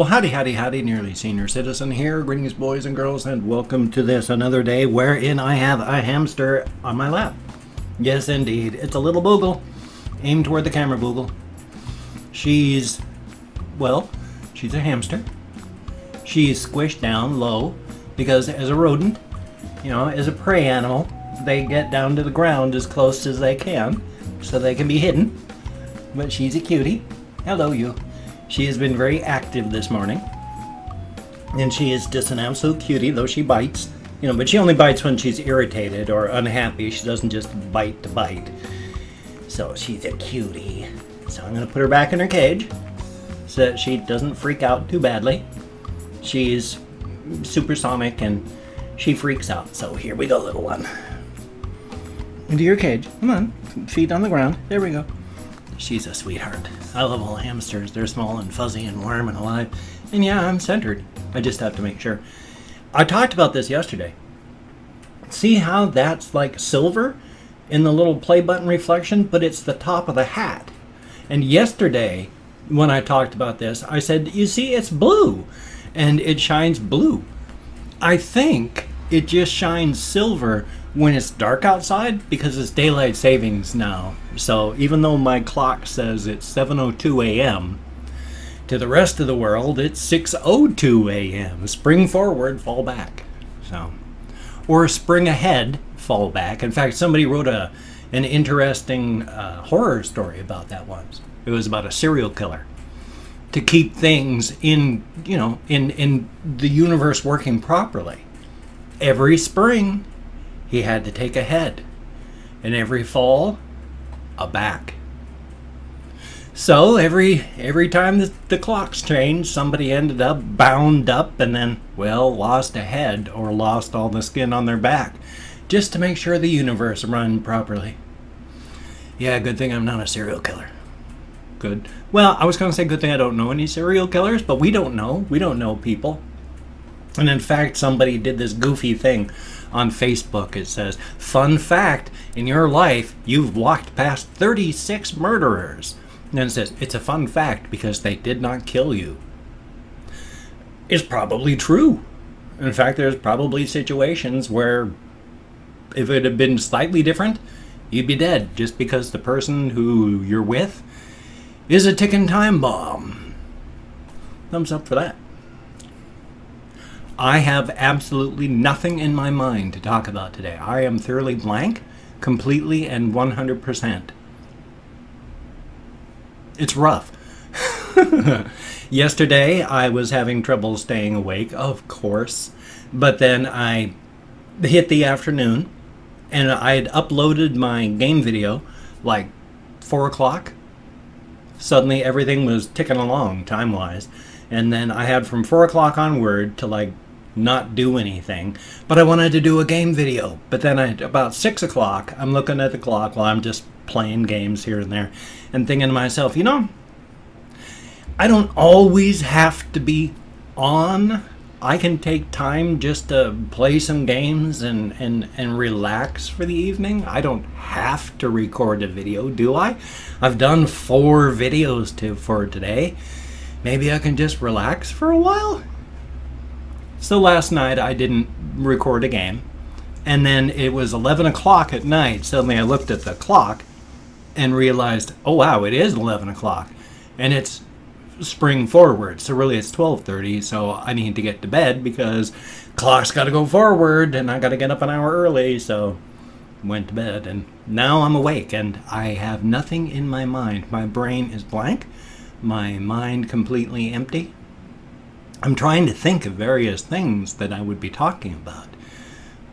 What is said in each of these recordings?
Well, howdy, howdy, howdy, nearly senior citizen here. Greetings, boys and girls, and welcome to this another day wherein I have a hamster on my lap. Yes, indeed. It's a little boogle. Aim toward the camera, boogle. She's, well, she's a hamster. She's squished down low because as a rodent, you know, as a prey animal, they get down to the ground as close as they can so they can be hidden. But she's a cutie. Hello, you. She has been very active this morning. And she is just an absolute cutie, though she bites. You know, but she only bites when she's irritated or unhappy. She doesn't just bite to bite. So she's a cutie. So I'm going to put her back in her cage so that she doesn't freak out too badly. She's supersonic and she freaks out. So here we go, little one. Into your cage. Come on. Feet on the ground. There we go. She's a sweetheart. I love all hamsters. They're small and fuzzy and warm and alive. And yeah, I'm centered. I just have to make sure. I talked about this yesterday. See how that's like silver in the little play button reflection, but it's the top of the hat. And yesterday, when I talked about this, I said, you see, it's blue and it shines blue. I think it just shines silver when it's dark outside because it's daylight savings now. So even though my clock says it's 7:02 a.m., to the rest of the world it's 6:02 a.m. Spring forward, fall back. So or spring ahead, fall back. In fact, somebody wrote a an interesting uh, horror story about that once. It was about a serial killer to keep things in, you know, in in the universe working properly. Every spring he had to take a head, and every fall, a back. So every every time the, the clocks changed, somebody ended up bound up and then, well, lost a head or lost all the skin on their back, just to make sure the universe run properly. Yeah, good thing I'm not a serial killer. Good. Well, I was going to say good thing I don't know any serial killers, but we don't know. We don't know people. And in fact, somebody did this goofy thing on Facebook. It says, Fun fact, in your life, you've walked past 36 murderers. And then it says, It's a fun fact because they did not kill you. It's probably true. In fact, there's probably situations where if it had been slightly different, you'd be dead just because the person who you're with is a ticking time bomb. Thumbs up for that. I have absolutely nothing in my mind to talk about today. I am thoroughly blank, completely and 100%. It's rough. Yesterday, I was having trouble staying awake, of course, but then I hit the afternoon and I had uploaded my game video like 4 o'clock. Suddenly, everything was ticking along time wise. And then I had from 4 o'clock onward to like not do anything. But I wanted to do a game video. But then at about 6 o'clock, I'm looking at the clock while I'm just playing games here and there and thinking to myself, you know, I don't always have to be on. I can take time just to play some games and, and, and relax for the evening. I don't have to record a video, do I? I've done four videos to, for today. Maybe I can just relax for a while? So last night I didn't record a game. And then it was 11 o'clock at night. Suddenly I looked at the clock and realized, oh wow, it is 11 o'clock. And it's spring forward. So really it's 12:30, so I need to get to bed because clock's got to go forward and I got to get up an hour early, so went to bed and now I'm awake and I have nothing in my mind. My brain is blank. My mind completely empty. I'm trying to think of various things that I would be talking about,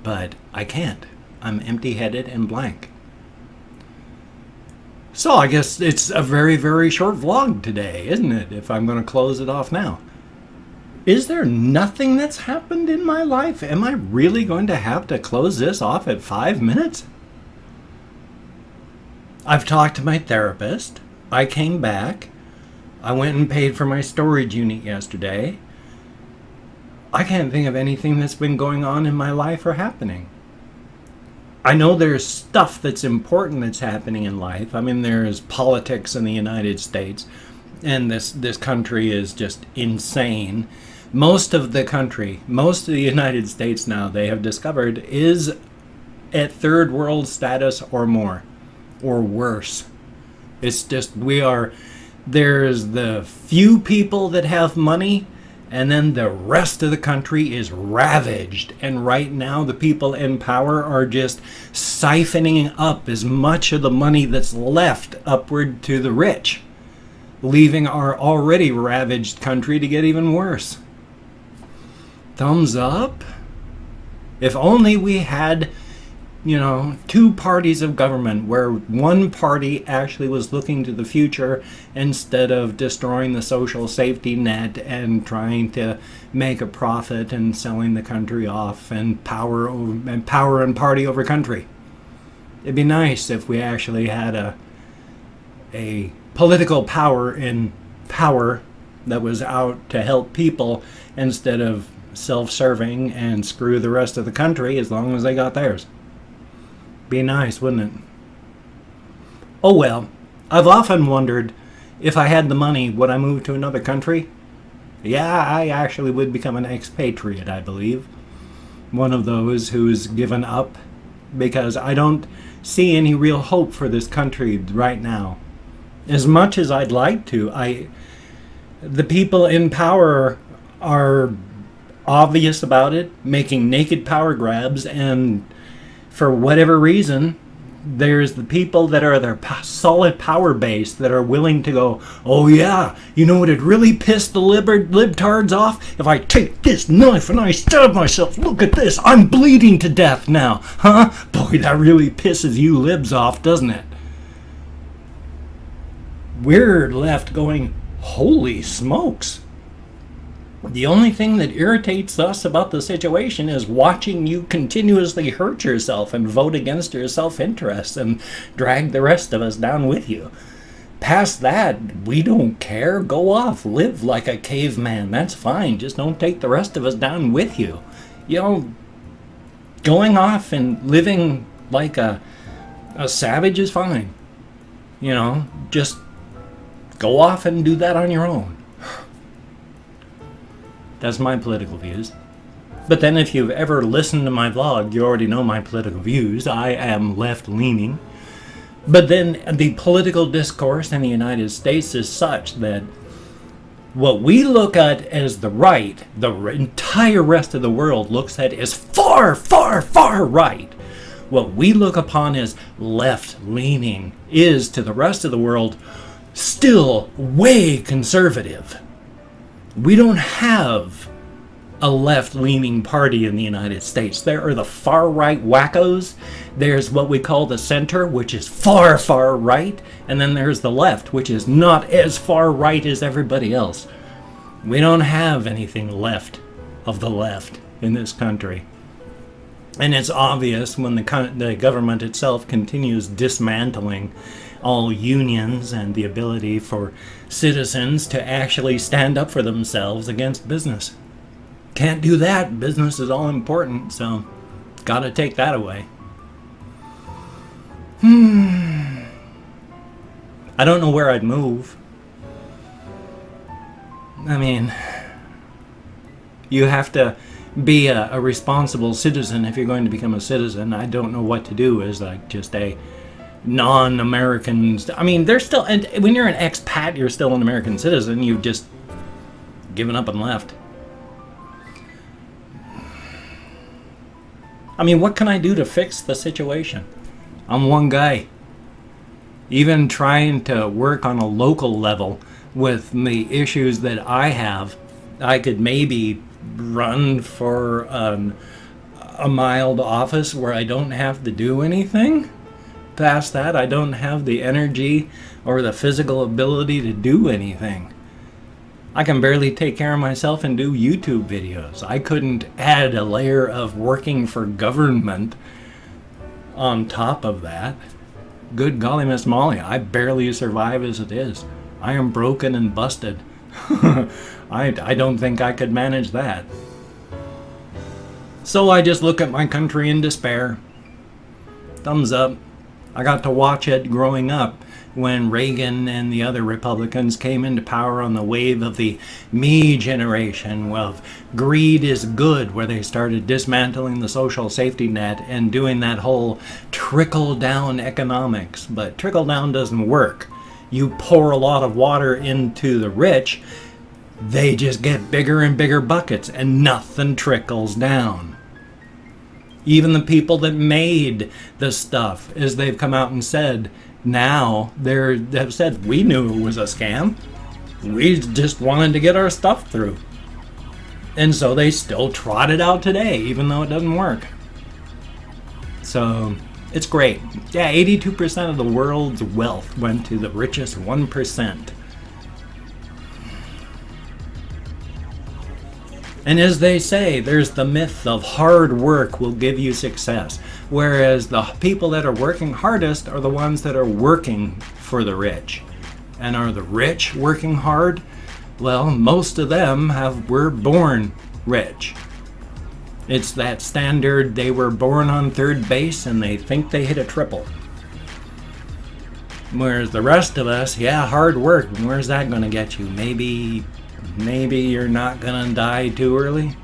but I can't. I'm empty headed and blank. So I guess it's a very, very short vlog today, isn't it? If I'm going to close it off now. Is there nothing that's happened in my life? Am I really going to have to close this off at five minutes? I've talked to my therapist. I came back. I went and paid for my storage unit yesterday. I can't think of anything that's been going on in my life or happening. I know there's stuff that's important that's happening in life. I mean, there's politics in the United States. and this this country is just insane. Most of the country, most of the United States now, they have discovered is at third world status or more, or worse. It's just we are. There's the few people that have money and then the rest of the country is ravaged. And right now, the people in power are just siphoning up as much of the money that's left upward to the rich, leaving our already ravaged country to get even worse. Thumbs up? If only we had you know, two parties of government where one party actually was looking to the future instead of destroying the social safety net and trying to make a profit and selling the country off and power and power and party over country. It'd be nice if we actually had a a political power in power that was out to help people instead of self-serving and screw the rest of the country as long as they got theirs. Be nice, wouldn't it? Oh well, I've often wondered if I had the money, would I move to another country? Yeah, I actually would become an expatriate, I believe. One of those who's given up because I don't see any real hope for this country right now. As much as I'd like to, I the people in power are obvious about it, making naked power grabs and for whatever reason, there's the people that are their solid power base that are willing to go, oh yeah, you know what? It really pissed the lib- libtards off if I take this knife and I stab myself. Look at this, I'm bleeding to death now, huh? Boy, that really pisses you libs off, doesn't it? We're left going, holy smokes. The only thing that irritates us about the situation is watching you continuously hurt yourself and vote against your self interest and drag the rest of us down with you. Past that, we don't care. Go off. Live like a caveman. That's fine. Just don't take the rest of us down with you. You know, going off and living like a, a savage is fine. You know, just go off and do that on your own. That's my political views. But then if you've ever listened to my vlog, you already know my political views. I am left-leaning. But then the political discourse in the United States is such that what we look at as the right, the entire rest of the world looks at as far, far, far right. What we look upon as left-leaning is to the rest of the world still way conservative we don't have a left leaning party in the United States. There are the far right wackos. There's what we call the center, which is far, far right. And then there's the left, which is not as far right as everybody else. We don't have anything left of the left in this country. And it's obvious when the, the government itself continues dismantling all unions and the ability for citizens to actually stand up for themselves against business. Can't do that. Business is all important, so gotta take that away. Hmm. I don't know where I'd move. I mean, you have to be a, a, responsible citizen if you're going to become a citizen. I don't know what to do as like just a non-Americans. I mean, they're still. And when you're an expat, you're still an American citizen. You've just given up and left. I mean, what can I do to fix the situation? I'm one guy. Even trying to work on a local level with the issues that I have, I could maybe run for an, a mild office where I don't have to do anything past that, I don't have the energy or the physical ability to do anything. I can barely take care of myself and do YouTube videos. I couldn't add a layer of working for government on top of that. Good golly, Miss Molly, I barely survive as it is. I am broken and busted. I, I don't think I could manage that. So I just look at my country in despair. Thumbs up. I got to watch it growing up. when Reagan and the other Republicans came into power on the wave of the me generation of greed is good, where they started dismantling the social safety net and doing that whole trickle down economics. But trickle down doesn't work. You pour a lot of water into the rich, they just get bigger and bigger buckets, and nothing trickles down even the people that made the stuff, as they've come out and said, now they're have said we knew it was a scam. We just wanted to get our stuff through. And so they still trot it out today, even though it doesn't work. So it's great. Yeah, 82% of the world's wealth went to the richest 1%. And as they say, there's the myth of hard work will give you success. Whereas the people that are working hardest are the ones that are working for the rich. And are the rich working hard? Well, most of them have were born rich. It's that standard they were born on third base and they think they hit a triple. Whereas the rest of us, yeah, hard work. Where's that going to get you? Maybe maybe you're not gonna die too early.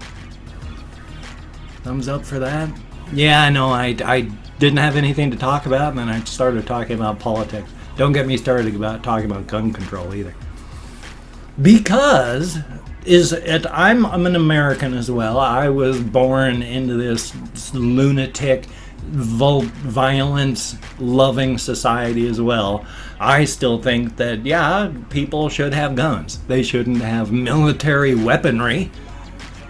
Thumbs up for that. Yeah, I know. I, I didn't have anything to talk about, and then I started talking about politics. Don't get me started about talking about gun control either. Because is it, I'm I'm an American as well. I was born into this lunatic violence loving society as well. I still think that, yeah, people should have guns. They shouldn't have military weaponry.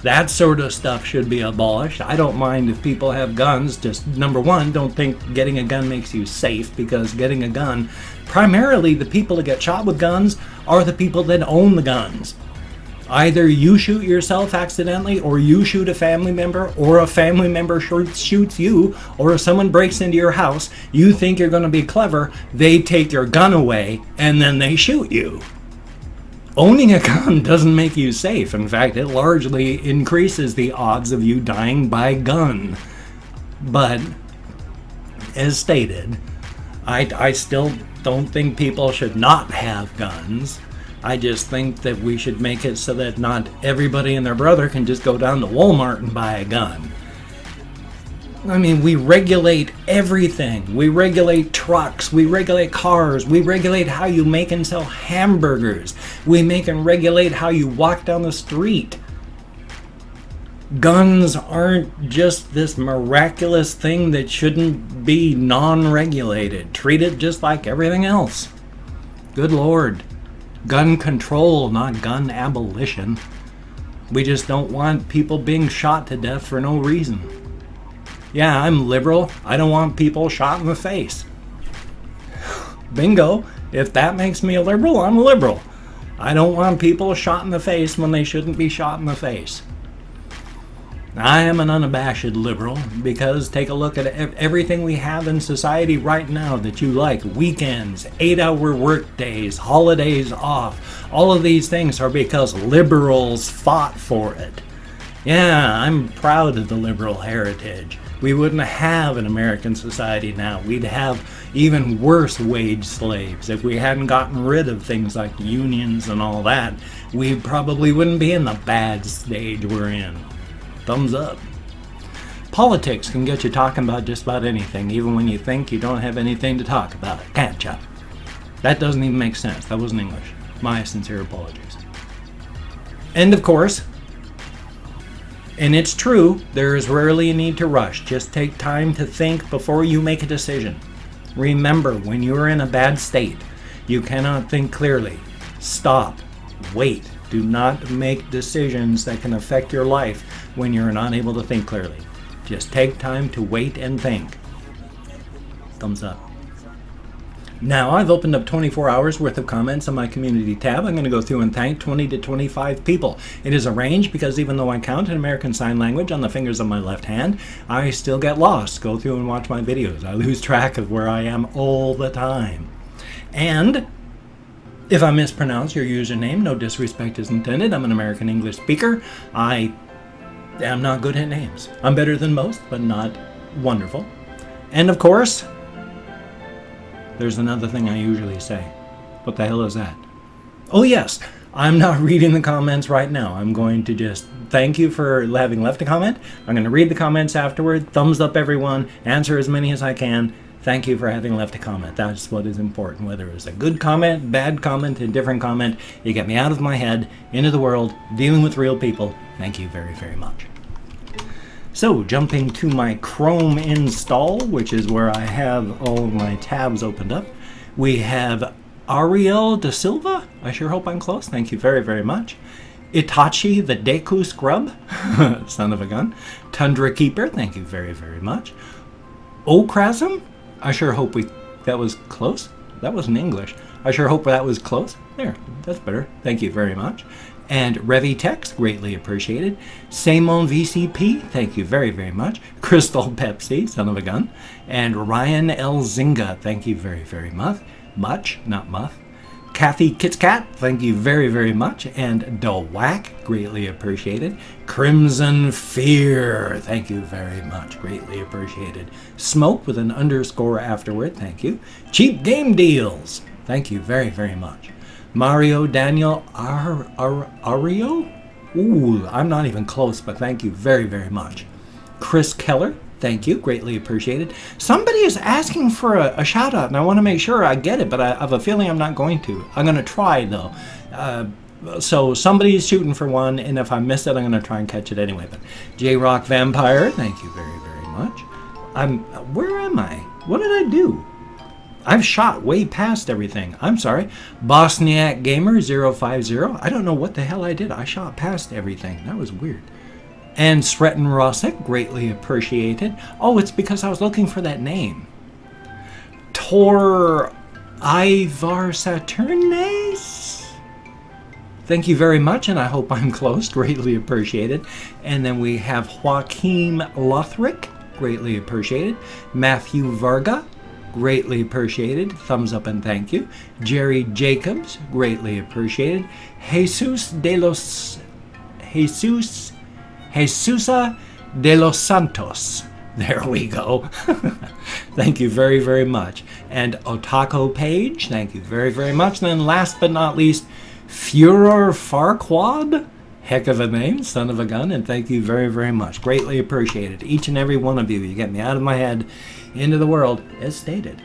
That sort of stuff should be abolished. I don't mind if people have guns. Just number one, don't think getting a gun makes you safe because getting a gun, primarily the people that get shot with guns are the people that own the guns. Either you shoot yourself accidentally, or you shoot a family member, or a family member shoots you, or if someone breaks into your house, you think you're going to be clever, they take your gun away, and then they shoot you. Owning a gun doesn't make you safe. In fact, it largely increases the odds of you dying by gun. But, as stated, I, I still don't think people should not have guns. I just think that we should make it so that not everybody and their brother can just go down to Walmart and buy a gun. I mean, we regulate everything. We regulate trucks. We regulate cars. We regulate how you make and sell hamburgers. We make and regulate how you walk down the street. Guns aren't just this miraculous thing that shouldn't be non regulated. Treat it just like everything else. Good Lord gun control, not gun abolition. We just don't want people being shot to death for no reason. Yeah, I'm liberal. I don't want people shot in the face. Bingo. If that makes me a liberal, I'm a liberal. I don't want people shot in the face when they shouldn't be shot in the face. I am an unabashed liberal because take a look at everything we have in society right now that you like weekends, eight hour work days, holidays off. All of these things are because liberals fought for it. Yeah, I'm proud of the liberal heritage. We wouldn't have an American society now. We'd have even worse wage slaves. If we hadn't gotten rid of things like unions and all that, we probably wouldn't be in the bad stage we're in. Thumbs up. Politics can get you talking about just about anything, even when you think you don't have anything to talk about, can't you? That doesn't even make sense. That wasn't English. My sincere apologies. And of course, and it's true, there is rarely a need to rush. Just take time to think before you make a decision. Remember, when you are in a bad state, you cannot think clearly. Stop. Wait. Do not make decisions that can affect your life when you're not able to think clearly. Just take time to wait and think. Thumbs up. Now, I've opened up 24 hours worth of comments on my community tab. I'm going to go through and thank 20 to 25 people. It is a range because even though I count in American Sign Language on the fingers of my left hand, I still get lost. Go through and watch my videos. I lose track of where I am all the time. And if I mispronounce your username, no disrespect is intended. I'm an American English speaker. I am not good at names. I'm better than most, but not wonderful. And of course, there's another thing I usually say. What the hell is that? Oh, yes. I'm not reading the comments right now. I'm going to just thank you for having left a comment. I'm going to read the comments afterward. Thumbs up, everyone. Answer as many as I can. Thank you for having left a comment. That's what is important. Whether it's a good comment, bad comment, a different comment, you get me out of my head, into the world, dealing with real people. Thank you very, very much. So, jumping to my Chrome install, which is where I have all of my tabs opened up, we have Ariel da Silva. I sure hope I'm close. Thank you very, very much. Itachi the Deku Scrub, son of a gun. Tundra Keeper, thank you very, very much. Okrasm, I sure hope we that was close. That wasn't English. I sure hope that was close. There, that's better. Thank you very much. And Revitex, greatly appreciated. Samon VCP, thank you very, very much. Crystal Pepsi, son of a gun. And Ryan L. Zinga, thank you very, very much much, not muff. Kathy Kitscat, thank you very, very much. And Dewhack, greatly appreciated. Crimson Fear, thank you very much, greatly appreciated. Smoke with an underscore afterward, thank you. Cheap Game Deals, thank you very, very much. Mario Daniel Ar Ar Ario? Ooh, I'm not even close, but thank you very, very much. Chris Keller, Thank you, greatly appreciated. Somebody is asking for a, a shout out, and I want to make sure I get it, but I, I have a feeling I'm not going to. I'm going to try though. Uh, so somebody's shooting for one, and if I miss it, I'm going to try and catch it anyway. But J Rock Vampire, thank you very, very much. I'm. Where am I? What did I do? I've shot way past everything. I'm sorry. Bosniak Gamer 050. I don't know what the hell I did. I shot past everything. That was weird. And Sretton Rossick, greatly appreciated. Oh, it's because I was looking for that name. Tor Ivar Saturnes? Thank you very much, and I hope I'm close. Greatly appreciated. And then we have Joaquin Lothric, greatly appreciated. Matthew Varga, greatly appreciated. Thumbs up and thank you. Jerry Jacobs, greatly appreciated. Jesus de los Jesus Jesusa de los Santos. There we go. thank you very, very much. And Otako Page, thank you very, very much. And then last but not least, Furor Farquad. Heck of a name, son of a gun, and thank you very, very much. Greatly appreciated. Each and every one of you. You get me out of my head into the world, as stated.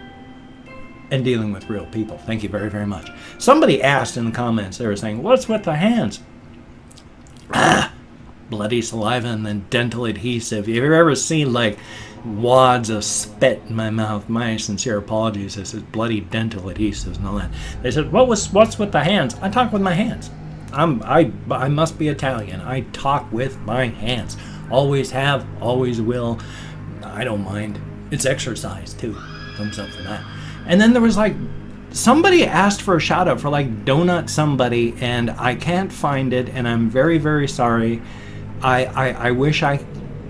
And dealing with real people. Thank you very, very much. Somebody asked in the comments, they were saying, What's with the hands? Ah, bloody saliva and then dental adhesive. If you've ever seen like wads of spit in my mouth, my sincere apologies. This is bloody dental adhesives and all that. They said, "What was what's with the hands?" I talk with my hands. I'm I I must be Italian. I talk with my hands. Always have, always will. I don't mind. It's exercise too. Thumbs up for that. And then there was like somebody asked for a shout out for like donut somebody and I can't find it and I'm very very sorry I, I, I wish I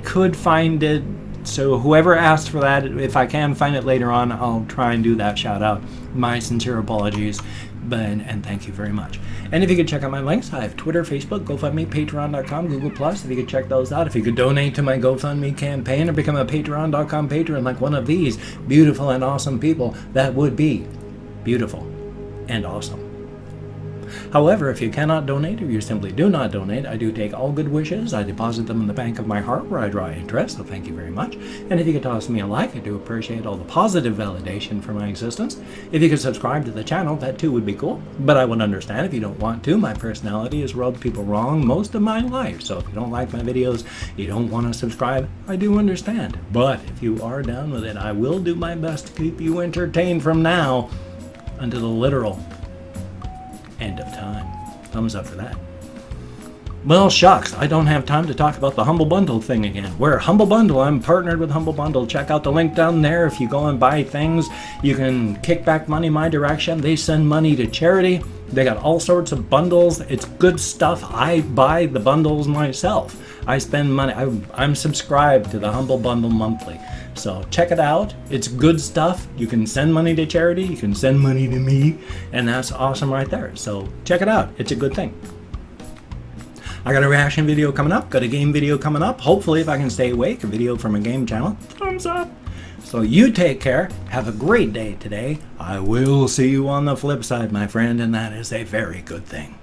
could find it. So whoever asked for that, if I can find it later on, I'll try and do that shout out. My sincere apologies, but and thank you very much. And if you could check out my links, I have Twitter, Facebook, GoFundMe, Patreon.com, Google Plus. If you could check those out, if you could donate to my GoFundMe campaign or become a Patreon.com patron like one of these beautiful and awesome people, that would be beautiful and awesome. However, if you cannot donate or you simply do not donate, I do take all good wishes. I deposit them in the bank of my heart where I draw interest, so thank you very much. And if you could toss me a like, I do appreciate all the positive validation for my existence. If you could subscribe to the channel, that too would be cool. But I would understand if you don't want to. My personality has rubbed people wrong most of my life, so if you don't like my videos, you don't want to subscribe, I do understand. But if you are down with it, I will do my best to keep you entertained from now until the literal end of time. Thumbs up for that. Well, shucks, I don't have time to talk about the Humble Bundle thing again. We're Humble Bundle. I'm partnered with Humble Bundle. Check out the link down there. If you go and buy things, you can kick back money my direction. They send money to charity. They got all sorts of bundles. It's good stuff. I buy the bundles myself. I spend money. I, I'm subscribed to the Humble Bundle monthly. So check it out. It's good stuff. You can send money to charity, you can send money to me, and that's awesome right there. So check it out. It's a good thing. I got a reaction video coming up, got a game video coming up. Hopefully, if I can stay awake, a video from a game channel. Thumbs up. So you take care. Have a great day today. I will see you on the flip side, my friend, and that is a very good thing.